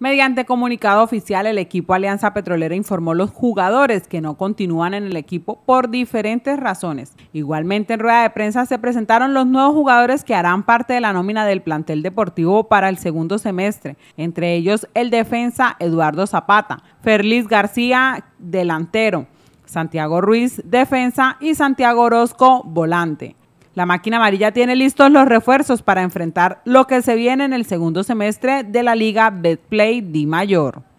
Mediante comunicado oficial, el equipo Alianza Petrolera informó los jugadores que no continúan en el equipo por diferentes razones. Igualmente, en rueda de prensa se presentaron los nuevos jugadores que harán parte de la nómina del plantel deportivo para el segundo semestre, entre ellos el defensa Eduardo Zapata, Ferlis García, delantero, Santiago Ruiz, defensa y Santiago Orozco, volante. La máquina amarilla tiene listos los refuerzos para enfrentar lo que se viene en el segundo semestre de la Liga Betplay Di Mayor.